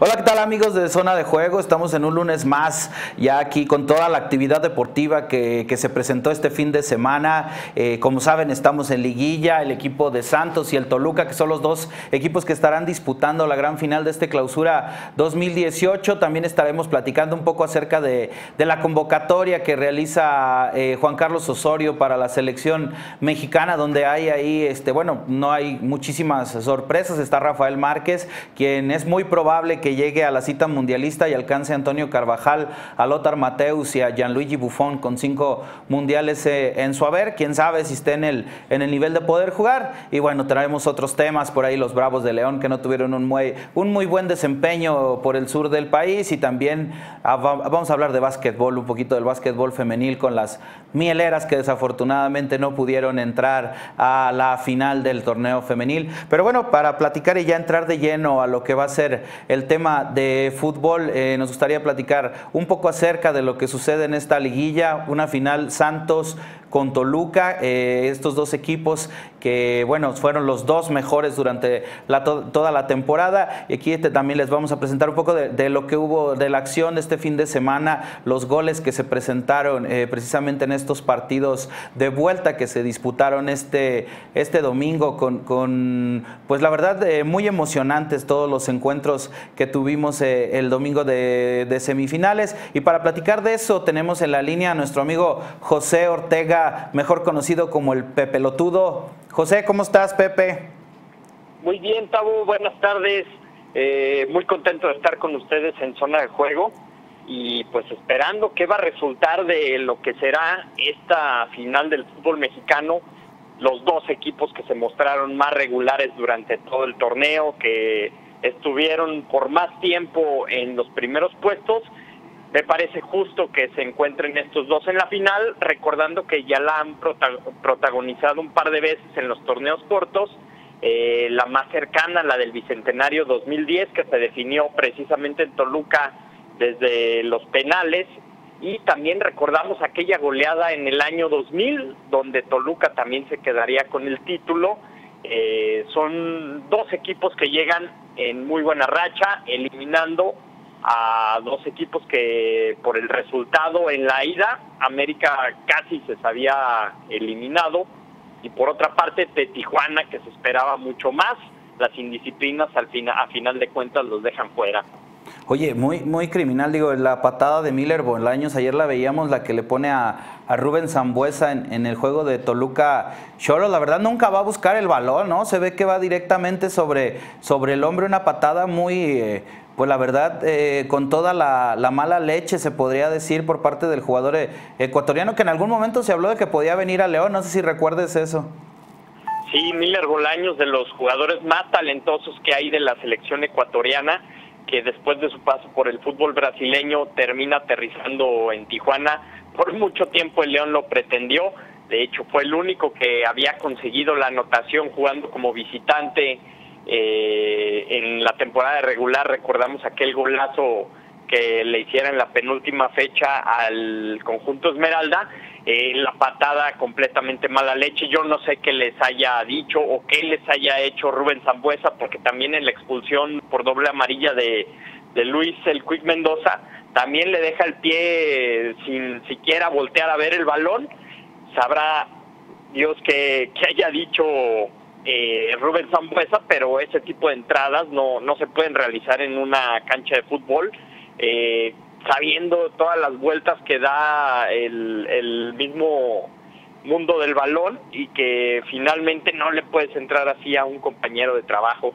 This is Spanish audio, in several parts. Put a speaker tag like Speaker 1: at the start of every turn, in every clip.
Speaker 1: Hola, ¿qué tal amigos de Zona de Juego? Estamos en un lunes más, ya aquí con toda la actividad deportiva que, se presentó este fin de semana. Eh, como saben, estamos en liguilla, el equipo de Santos y el Toluca, que son los dos equipos que estarán disputando la gran final de este clausura 2018. También estaremos platicando un poco acerca de, la convocatoria que realiza eh, Juan Carlos Osorio para la selección mexicana, donde hay ahí, este, bueno, no hay muchísimas sorpresas. Está Rafael Márquez, quien es muy probable que llegue a la cita mundialista y alcance a Antonio Carvajal, a Lothar Mateus y a Gianluigi Buffon con cinco mundiales eh, en su haber. Quién sabe si esté en el, en el nivel de poder jugar. Y bueno, traemos otros temas por ahí, los Bravos de León que no tuvieron un muy, un muy buen desempeño por el sur del país. Y también ah, vamos a hablar de básquetbol, un poquito del básquetbol femenil con las mieleras que desafortunadamente no pudieron entrar a la final del torneo femenil. Pero bueno, para platicar y ya entrar de lleno a lo que va a ser el tema de fútbol, eh, nos gustaría platicar un poco acerca de lo que sucede en esta liguilla, una final Santos con Toluca, eh, estos dos equipos que, bueno, fueron los dos mejores durante toda la temporada. Y aquí también les vamos a presentar un poco de, lo que hubo de la acción de este fin de semana, los goles que se presentaron eh, precisamente en estos partidos de vuelta que se disputaron este, este domingo con, pues la verdad, eh, muy emocionantes todos los encuentros que tuvimos el domingo de semifinales. Y para platicar de eso tenemos en la línea a nuestro amigo José Ortega mejor conocido como el Pepe Lotudo. José, ¿cómo estás, Pepe?
Speaker 2: Muy bien, Tabo, buenas tardes. Eh, muy contento de estar con ustedes en zona de juego y pues esperando qué va a resultar de lo que será esta final del fútbol mexicano. Los dos equipos que se mostraron más regulares durante todo el torneo, que estuvieron por más tiempo en los primeros puestos me parece justo que se encuentren estos dos en la final, recordando que ya la han protagonizado un par de veces en los torneos cortos, eh, la más cercana, la del Bicentenario 2010, que se definió precisamente en Toluca desde los penales, y también recordamos aquella goleada en el año 2000, donde Toluca también se quedaría con el título. Eh, son dos equipos que llegan en muy buena racha, eliminando a dos equipos que por el resultado en la ida, América casi se había eliminado, y por otra parte de Tijuana, que se esperaba mucho más, las indisciplinas al final, a final de cuentas los dejan fuera.
Speaker 1: Oye, muy, muy criminal, digo, la patada de Miller Bolaños, ayer la veíamos, la que le pone a, a Rubén Zambuesa en, el juego de Toluca Cholo, la verdad nunca va a buscar el balón, ¿no? Se ve que va directamente sobre, sobre el hombre, una patada muy, eh, pues la verdad, eh, con toda la, mala leche, se podría decir, por parte del jugador eh, ecuatoriano, que en algún momento se habló de que podía venir a León, no sé si recuerdes eso.
Speaker 2: Sí, Miller Bolaños, de los jugadores más talentosos que hay de la selección ecuatoriana, que después de su paso por el fútbol brasileño termina aterrizando en Tijuana. Por mucho tiempo el León lo pretendió, de hecho fue el único que había conseguido la anotación jugando como visitante eh, en la temporada regular recordamos aquel golazo que le hiciera en la penúltima fecha al conjunto Esmeralda, eh, la patada completamente mala leche. Yo no sé qué les haya dicho o qué les haya hecho Rubén Zambuesa, porque también en la expulsión por doble amarilla de, de Luis El Quick Mendoza, también le deja el pie sin siquiera voltear a ver el balón. Sabrá Dios que, que haya dicho eh, Rubén Zambuesa, pero ese tipo de entradas no, no se pueden realizar en una cancha de fútbol, eh, sabiendo todas las vueltas que da el, el mismo mundo del balón y que finalmente no le puedes entrar así a un compañero de trabajo.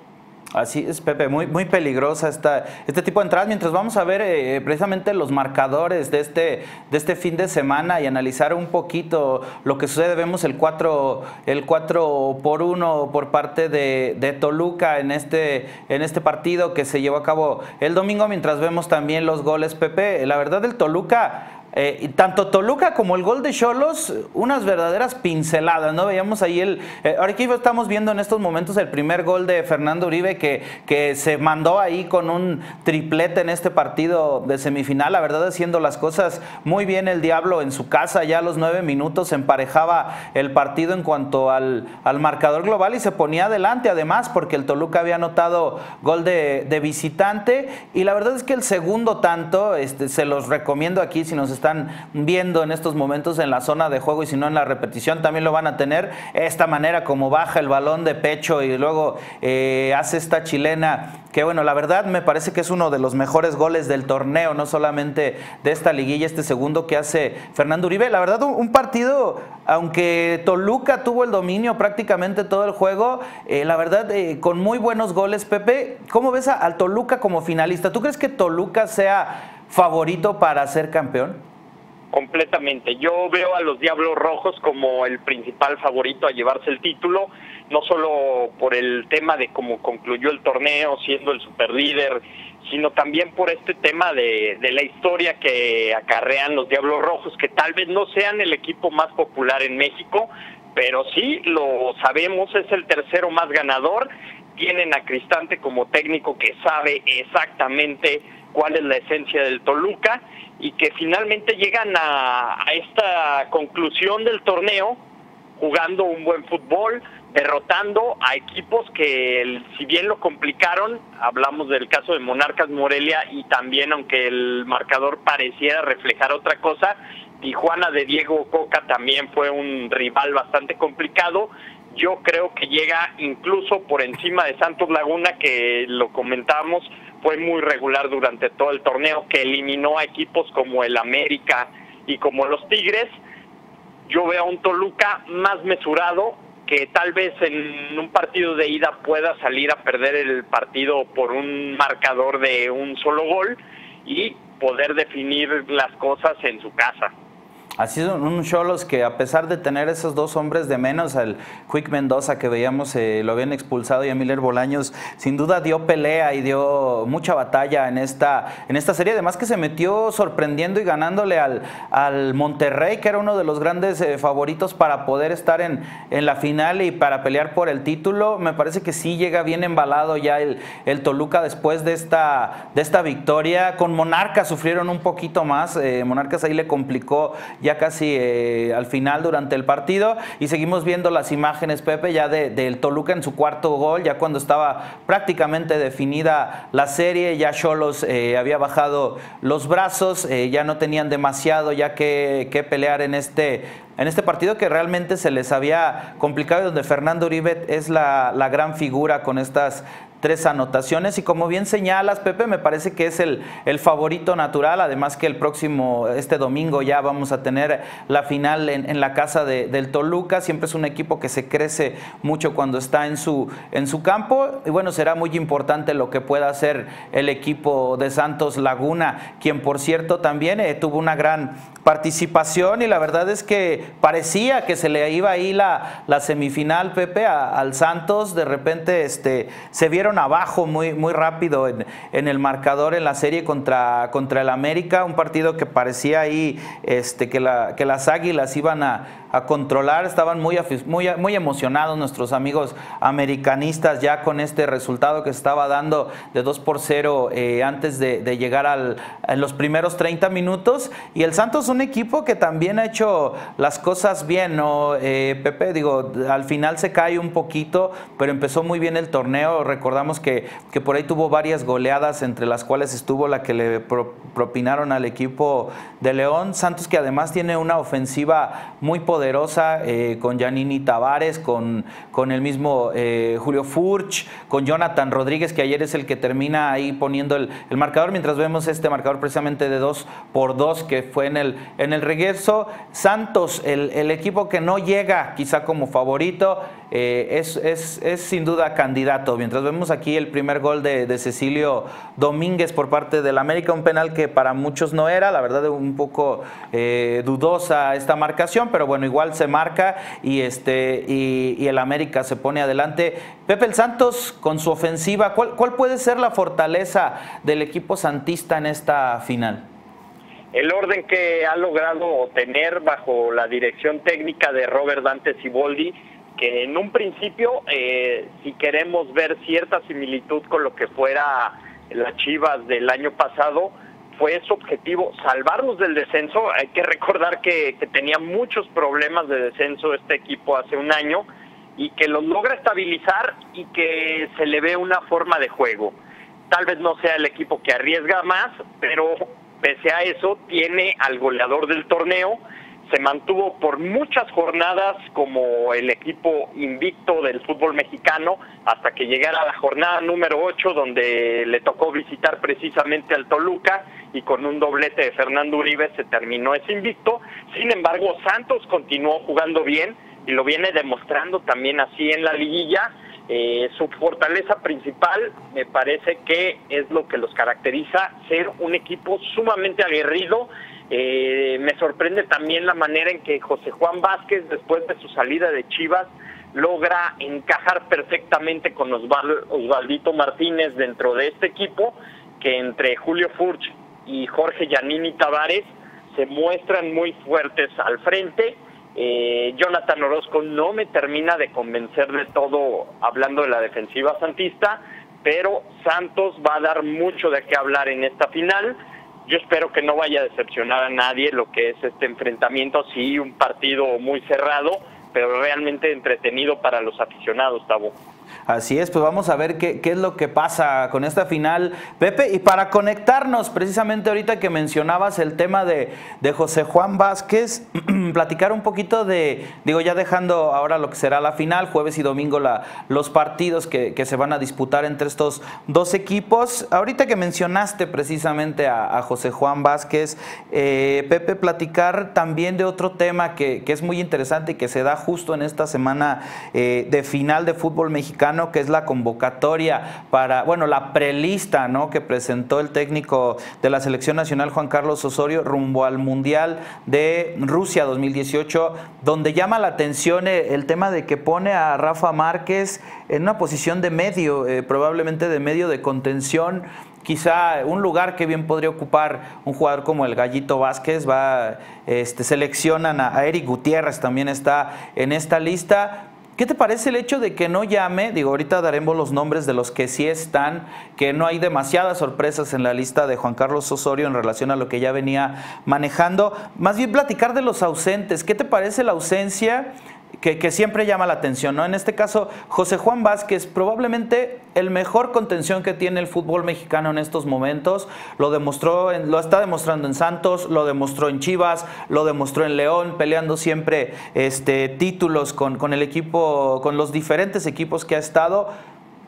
Speaker 1: Así es, Pepe, muy, muy peligrosa esta, este tipo de entradas. Mientras vamos a ver eh, precisamente los marcadores de este, de este fin de semana y analizar un poquito lo que sucede, vemos el 4, el 4 por 1 por parte de, de, Toluca en este, en este partido que se llevó a cabo el domingo, mientras vemos también los goles, Pepe. La verdad, el Toluca eh, tanto Toluca como el gol de Cholos, unas verdaderas pinceladas, ¿no? Veíamos ahí el. Eh, ahora aquí estamos viendo en estos momentos el primer gol de Fernando Uribe que, que se mandó ahí con un triplete en este partido de semifinal. La verdad, haciendo las cosas muy bien el Diablo en su casa, ya a los nueve minutos emparejaba el partido en cuanto al, al marcador global y se ponía adelante, además, porque el Toluca había anotado gol de, de visitante. Y la verdad es que el segundo tanto, este, se los recomiendo aquí si nos están viendo en estos momentos en la zona de juego y si no en la repetición también lo van a tener. Esta manera como baja el balón de pecho y luego eh, hace esta chilena, que bueno, la verdad me parece que es uno de los mejores goles del torneo, no solamente de esta liguilla, este segundo que hace Fernando Uribe. La verdad, un partido, aunque Toluca tuvo el dominio prácticamente todo el juego, eh, la verdad, eh, con muy buenos goles, Pepe, ¿cómo ves al Toluca como finalista? ¿Tú crees que Toluca sea favorito para ser campeón?
Speaker 2: Completamente. Yo veo a los Diablos Rojos como el principal favorito a llevarse el título, no solo por el tema de cómo concluyó el torneo siendo el superlíder, sino también por este tema de, de la historia que acarrean los Diablos Rojos, que tal vez no sean el equipo más popular en México, pero sí lo sabemos, es el tercero más ganador. Tienen a Cristante como técnico que sabe exactamente cuál es la esencia del Toluca y que finalmente llegan a, esta conclusión del torneo jugando un buen fútbol, derrotando a equipos que si bien lo complicaron, hablamos del caso de Monarcas Morelia y también aunque el marcador pareciera reflejar otra cosa, Tijuana de Diego Coca también fue un rival bastante complicado. Yo creo que llega incluso por encima de Santos Laguna, que lo comentamos, fue muy regular durante todo el torneo, que eliminó a equipos como el América y como los Tigres. Yo veo a un Toluca más mesurado, que tal vez en un partido de ida pueda salir a perder el partido por un marcador de un solo gol y poder definir las cosas en su casa.
Speaker 1: Ha sido un Cholos que a pesar de tener esos dos hombres de menos, el Quick Mendoza que veíamos eh, lo habían expulsado y a Miller Bolaños, sin duda dio pelea y dio mucha batalla en esta, en esta serie. Además que se metió sorprendiendo y ganándole al, al Monterrey, que era uno de los grandes eh, favoritos para poder estar en, en la final y para pelear por el título. Me parece que sí llega bien embalado ya el, el Toluca después de esta, de esta victoria. Con Monarcas sufrieron un poquito más. Eh, Monarcas ahí le complicó ya casi eh, al final durante el partido. Y seguimos viendo las imágenes, Pepe, ya del de, Toluca en su cuarto gol, ya cuando estaba prácticamente definida la serie, ya Cholos eh, había bajado los brazos, eh, ya no tenían demasiado ya que, que pelear en este en este partido que realmente se les había complicado y donde Fernando Uribe es la, la, gran figura con estas tres anotaciones. Y como bien señalas, Pepe, me parece que es el, el favorito natural, además que el próximo, este domingo ya vamos a tener la final en, la casa de, del Toluca, siempre es un equipo que se crece mucho cuando está en su, en su campo. Y bueno, será muy importante lo que pueda hacer el equipo de Santos Laguna, quien por cierto también eh, tuvo una gran participación. Y la verdad es que parecía que se le iba ahí la, la semifinal, Pepe, al Santos, de repente este, se vieron abajo muy, muy rápido en, en, el marcador en la serie contra, contra el América, un partido que parecía ahí este, que, la, que las águilas iban a, a controlar, estaban muy, muy, muy emocionados nuestros amigos americanistas ya con este resultado que estaba dando de 2 por 0 eh, antes de, llegar al, a los primeros 30 minutos. Y el Santos un equipo que también ha hecho las cosas bien, ¿no? Eh, Pepe, digo, al final se cae un poquito, pero empezó muy bien el torneo, recordamos que, que por ahí tuvo varias goleadas, entre las cuales estuvo la que le pro, propinaron al equipo de León, Santos que además tiene una ofensiva muy poderosa, eh, con Janini Tavares, con, con el mismo eh, Julio Furch, con Jonathan Rodríguez, que ayer es el que termina ahí poniendo el, el, marcador, mientras vemos este marcador precisamente de 2 por 2 que fue en el, en el regreso. Santos, el, el equipo que no llega quizá como favorito, eh, es, es, es, sin duda candidato. Mientras vemos aquí el primer gol de, de, Cecilio Domínguez por parte del América, un penal que para muchos no era, la verdad un poco eh, dudosa esta marcación, pero bueno, igual se marca y, este, y, y, el América se pone adelante. Pepe el Santos con su ofensiva, ¿cuál, ¿cuál puede ser la fortaleza del equipo santista en esta final?
Speaker 2: el orden que ha logrado tener bajo la dirección técnica de Robert Dante Ciboldi, que en un principio, eh, si queremos ver cierta similitud con lo que fuera las Chivas del año pasado, fue su objetivo salvarnos del descenso. Hay que recordar que, que tenía muchos problemas de descenso este equipo hace un año y que los logra estabilizar y que se le ve una forma de juego. Tal vez no sea el equipo que arriesga más, pero pese a eso tiene al goleador del torneo, se mantuvo por muchas jornadas como el equipo invicto del fútbol mexicano hasta que llegara la jornada número 8 donde le tocó visitar precisamente al Toluca y con un doblete de Fernando Uribe se terminó ese invicto. Sin embargo, Santos continuó jugando bien y lo viene demostrando también así en la liguilla. Eh, su fortaleza principal me parece que es lo que los caracteriza, ser un equipo sumamente aguerrido. Eh, me sorprende también la manera en que José Juan Vázquez, después de su salida de Chivas, logra encajar perfectamente con Osvaldito Martínez dentro de este equipo, que entre Julio Furch y Jorge Yanini Tavares se muestran muy fuertes al frente eh, Jonathan Orozco no me termina de convencer de todo hablando de la defensiva santista, pero Santos va a dar mucho de qué hablar en esta final. Yo espero que no vaya a decepcionar a nadie lo que es este enfrentamiento, sí, un partido muy cerrado, pero realmente entretenido para los aficionados, Tabo.
Speaker 1: Así es, pues vamos a ver qué, es lo que pasa con esta final, Pepe. Y para conectarnos, precisamente ahorita que mencionabas el tema de, José Juan Vázquez, platicar un poquito de, digo, ya dejando ahora lo que será la final, jueves y domingo los partidos que, se van a disputar entre estos dos equipos. Ahorita que mencionaste precisamente a, José Juan Vázquez, eh, Pepe, platicar también de otro tema que, es muy interesante y que se da justo en esta semana eh, de final de fútbol mexicano que es la convocatoria para, bueno, la prelista, ¿no? Que presentó el técnico de la Selección Nacional, Juan Carlos Osorio, rumbo al Mundial de Rusia 2018, donde llama la atención eh, el tema de que pone a Rafa Márquez en una posición de medio, eh, probablemente de medio de contención quizá un lugar que bien podría ocupar un jugador como el Gallito Vázquez, va, este, seleccionan a Eric Gutiérrez, también está en esta lista, ¿Qué te parece el hecho de que no llame? Digo, ahorita daremos los nombres de los que sí están, que no hay demasiadas sorpresas en la lista de Juan Carlos Osorio en relación a lo que ya venía manejando. Más bien platicar de los ausentes. ¿Qué te parece la ausencia que, siempre llama la atención, ¿no? En este caso, José Juan Vázquez, probablemente el mejor contención que tiene el fútbol mexicano en estos momentos, lo demostró, lo está demostrando en Santos, lo demostró en Chivas, lo demostró en León, peleando siempre este, títulos con, con el equipo, con los diferentes equipos que ha estado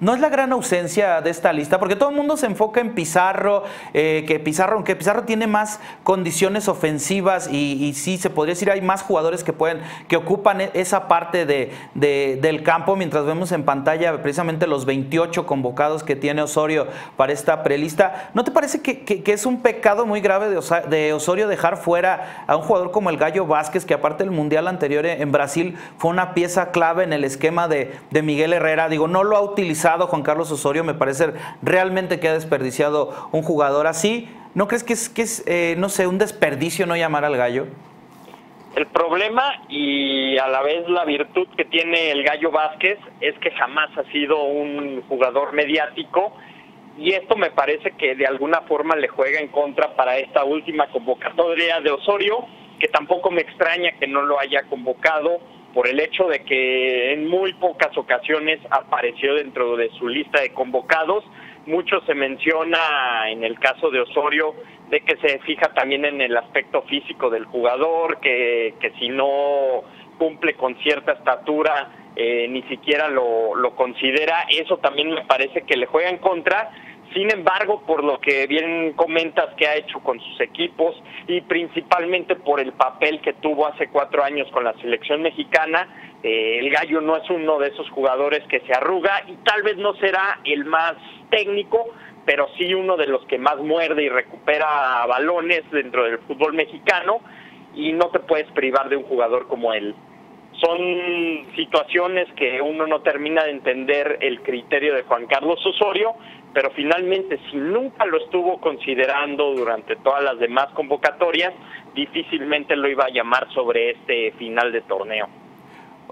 Speaker 1: no es la gran ausencia de esta lista, porque todo el mundo se enfoca en Pizarro, eh, que Pizarro, aunque Pizarro tiene más condiciones ofensivas y, sí se podría decir hay más jugadores que pueden, que ocupan e, esa parte de, del campo, mientras vemos en pantalla precisamente los 28 convocados que tiene Osorio para esta prelista. ¿No te parece que, es un pecado muy grave de, Osorio dejar fuera a un jugador como el Gallo Vázquez, que aparte del Mundial anterior en Brasil fue una pieza clave en el esquema de, de Miguel Herrera? Digo, no lo ha utilizado Juan Carlos Osorio, me parece realmente que ha desperdiciado un jugador así. ¿No crees que es, que es eh, no sé, un desperdicio no llamar al gallo?
Speaker 2: El problema y a la vez la virtud que tiene el Gallo Vázquez es que jamás ha sido un jugador mediático y esto me parece que de alguna forma le juega en contra para esta última convocatoria de Osorio, que tampoco me extraña que no lo haya convocado por el hecho de que en muy pocas ocasiones apareció dentro de su lista de convocados. Mucho se menciona en el caso de Osorio de que se fija también en el aspecto físico del jugador, que, que si no cumple con cierta estatura eh, ni siquiera lo, lo considera. Eso también me parece que le juega en contra sin embargo, por lo que bien comentas que ha hecho con sus equipos y principalmente por el papel que tuvo hace cuatro años con la selección mexicana, eh, el gallo no es uno de esos jugadores que se arruga y tal vez no será el más técnico, pero sí uno de los que más muerde y recupera balones dentro del fútbol mexicano y no te puedes privar de un jugador como él. son situaciones que uno no termina de entender el criterio de Juan Carlos Osorio, pero finalmente si nunca lo estuvo considerando durante todas las demás convocatorias, difícilmente lo iba a llamar sobre este final de torneo.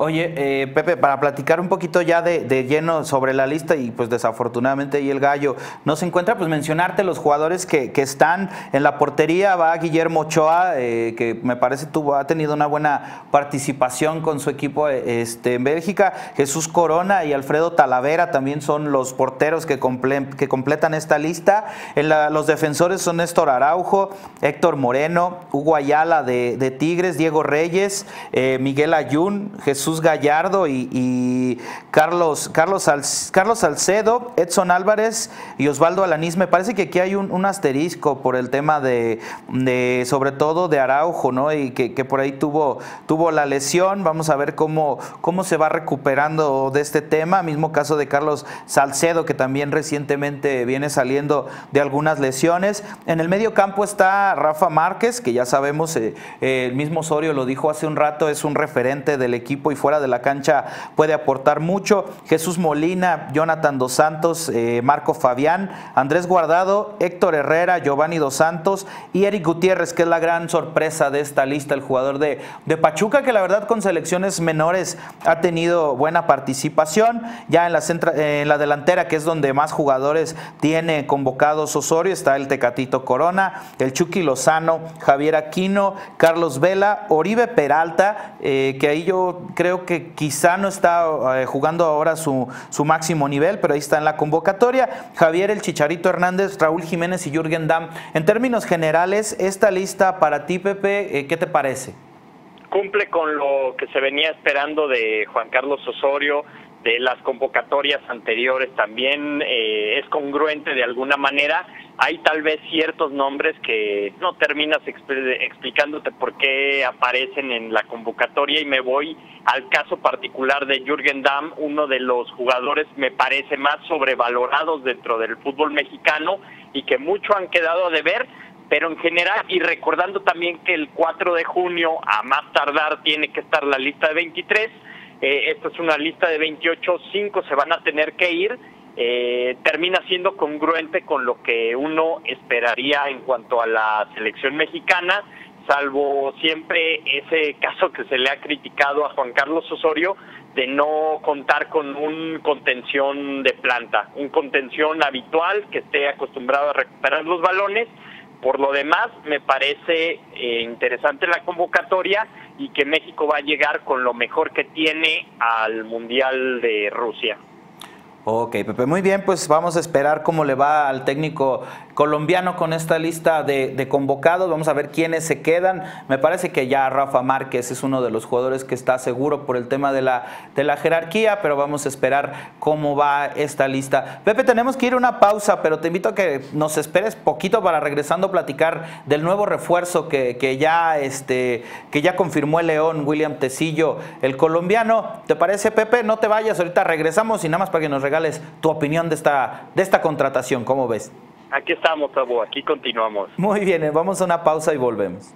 Speaker 1: Oye, eh, Pepe, para platicar un poquito ya de, lleno sobre la lista y pues desafortunadamente ahí el gallo no se encuentra, pues mencionarte los jugadores que, están en la portería, va Guillermo Ochoa, eh, que me parece tuvo, ha tenido una buena participación con su equipo eh, este, en Bélgica, Jesús Corona y Alfredo Talavera también son los porteros que, que completan esta lista, en los defensores son Néstor Araujo, Héctor Moreno, Hugo Ayala de, de Tigres, Diego Reyes, Miguel Ayun, Jesús Gallardo y, Carlos, Carlos, Carlos Salcedo, Edson Álvarez y Osvaldo Alanís. Me parece que aquí hay un, asterisco por el tema de, sobre todo de Araujo, ¿no? Y que, por ahí tuvo, tuvo la lesión. Vamos a ver cómo, cómo se va recuperando de este tema. Mismo caso de Carlos Salcedo, que también recientemente viene saliendo de algunas lesiones. En el medio campo está Rafa Márquez, que ya sabemos, eh, eh, el mismo Osorio lo dijo hace un rato, es un referente del equipo y fuera de la cancha puede aportar mucho. Jesús Molina, Jonathan Dos Santos, eh, Marco Fabián, Andrés Guardado, Héctor Herrera, Giovanni Dos Santos y Eric Gutiérrez, que es la gran sorpresa de esta lista, el jugador de, de Pachuca, que la verdad con selecciones menores ha tenido buena participación. Ya en la, en la delantera, que es donde más jugadores tiene convocados Osorio, está el Tecatito Corona, el Chucky Lozano, Javier Aquino, Carlos Vela, Oribe Peralta, eh, que ahí yo creo que quizá no está eh, jugando ahora su, su, máximo nivel, pero ahí está en la convocatoria. Javier El Chicharito Hernández, Raúl Jiménez y Jürgen Damm. En términos generales, esta lista para ti, Pepe, eh, ¿qué te parece?
Speaker 2: Cumple con lo que se venía esperando de Juan Carlos Osorio, de las convocatorias anteriores también eh, es congruente de alguna manera. Hay tal vez ciertos nombres que no terminas explicándote por qué aparecen en la convocatoria y me voy al caso particular de Jürgen Damm, uno de los jugadores me parece más sobrevalorados dentro del fútbol mexicano y que mucho han quedado de ver, pero en general y recordando también que el 4 de junio a más tardar tiene que estar la lista de 23 eh, esta es una lista de 28, 5 se van a tener que ir, eh, termina siendo congruente con lo que uno esperaría en cuanto a la selección mexicana, salvo siempre ese caso que se le ha criticado a Juan Carlos Osorio de no contar con un contención de planta, un contención habitual que esté acostumbrado a recuperar los balones. Por lo demás, me parece eh, interesante la convocatoria y que México va a llegar con lo mejor que tiene al Mundial de Rusia.
Speaker 1: Ok, Pepe, muy bien, pues vamos a esperar cómo le va al técnico colombiano con esta lista de, convocados. Vamos a ver quiénes se quedan. Me parece que ya Rafa Márquez es uno de los jugadores que está seguro por el tema de la, de la jerarquía, pero vamos a esperar cómo va esta lista. Pepe, tenemos que ir a una pausa, pero te invito a que nos esperes poquito para regresando a platicar del nuevo refuerzo que, ya, este, que ya confirmó el León, William Tecillo, el colombiano. ¿Te parece, Pepe? No te vayas, ahorita regresamos y nada más para que nos regales tu opinión de esta, de esta contratación. ¿Cómo ves?
Speaker 2: Aquí estamos, Tabo, aquí continuamos.
Speaker 1: Muy bien, vamos a una pausa y volvemos.